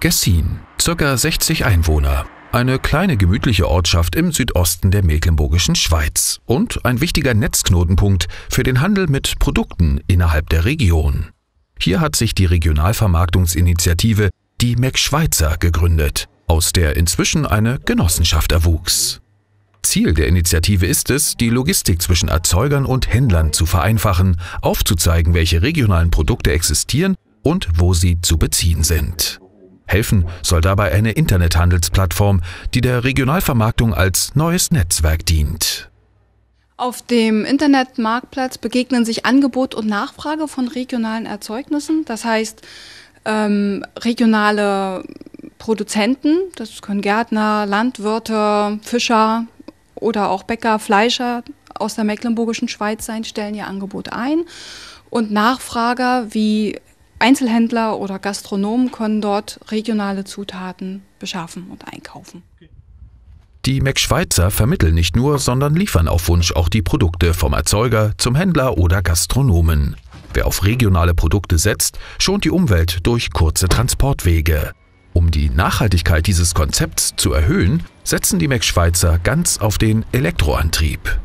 Gessin, ca. 60 Einwohner. Eine kleine gemütliche Ortschaft im Südosten der mecklenburgischen Schweiz und ein wichtiger Netzknotenpunkt für den Handel mit Produkten innerhalb der Region. Hier hat sich die Regionalvermarktungsinitiative die McSchweizer gegründet, aus der inzwischen eine Genossenschaft erwuchs. Ziel der Initiative ist es, die Logistik zwischen Erzeugern und Händlern zu vereinfachen, aufzuzeigen, welche regionalen Produkte existieren und wo sie zu beziehen sind. Helfen soll dabei eine Internethandelsplattform, die der Regionalvermarktung als neues Netzwerk dient. Auf dem Internetmarktplatz begegnen sich Angebot und Nachfrage von regionalen Erzeugnissen. Das heißt, ähm, regionale Produzenten, das können Gärtner, Landwirte, Fischer oder auch Bäcker, Fleischer aus der mecklenburgischen Schweiz sein, stellen ihr Angebot ein. Und Nachfrager wie Einzelhändler oder Gastronomen können dort regionale Zutaten beschaffen und einkaufen. Die McSchweizer vermitteln nicht nur, sondern liefern auf Wunsch auch die Produkte vom Erzeuger zum Händler oder Gastronomen. Wer auf regionale Produkte setzt, schont die Umwelt durch kurze Transportwege. Um die Nachhaltigkeit dieses Konzepts zu erhöhen, setzen die McSchweizer ganz auf den Elektroantrieb.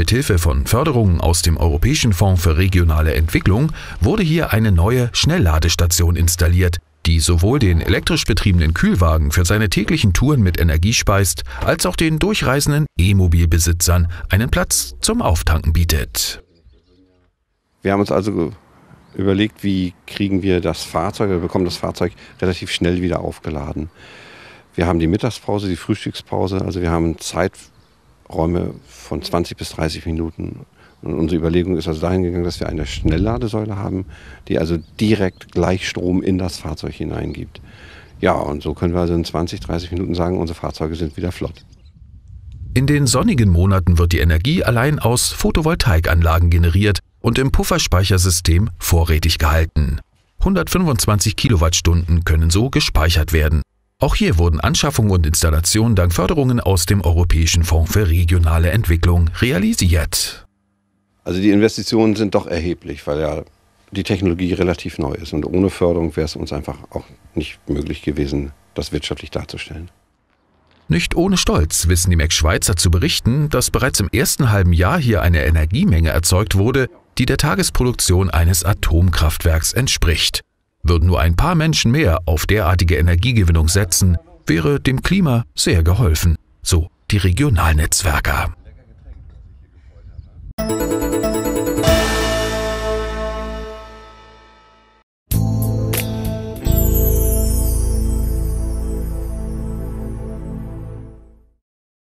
Mithilfe von Förderungen aus dem Europäischen Fonds für regionale Entwicklung wurde hier eine neue Schnellladestation installiert, die sowohl den elektrisch betriebenen Kühlwagen für seine täglichen Touren mit Energie speist, als auch den durchreisenden E-Mobilbesitzern einen Platz zum Auftanken bietet. Wir haben uns also überlegt, wie kriegen wir das Fahrzeug, wir bekommen das Fahrzeug relativ schnell wieder aufgeladen. Wir haben die Mittagspause, die Frühstückspause, also wir haben Zeit Räume von 20 bis 30 Minuten. Und unsere Überlegung ist also dahin gegangen, dass wir eine Schnellladesäule haben, die also direkt Gleichstrom in das Fahrzeug hineingibt. Ja, und so können wir also in 20, 30 Minuten sagen, unsere Fahrzeuge sind wieder flott. In den sonnigen Monaten wird die Energie allein aus Photovoltaikanlagen generiert und im Pufferspeichersystem vorrätig gehalten. 125 Kilowattstunden können so gespeichert werden. Auch hier wurden Anschaffung und Installation dank Förderungen aus dem Europäischen Fonds für regionale Entwicklung realisiert. Also die Investitionen sind doch erheblich, weil ja die Technologie relativ neu ist. Und ohne Förderung wäre es uns einfach auch nicht möglich gewesen, das wirtschaftlich darzustellen. Nicht ohne Stolz wissen die McSchweizer zu berichten, dass bereits im ersten halben Jahr hier eine Energiemenge erzeugt wurde, die der Tagesproduktion eines Atomkraftwerks entspricht. Würden nur ein paar Menschen mehr auf derartige Energiegewinnung setzen, wäre dem Klima sehr geholfen, so die Regionalnetzwerker.